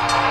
Bye.